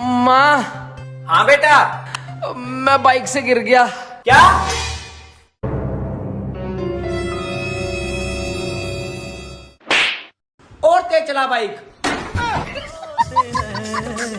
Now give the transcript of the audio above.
माँ। हाँ बेटा। मैं बाइक से गिर गया। क्या? और तेज चला बाइक।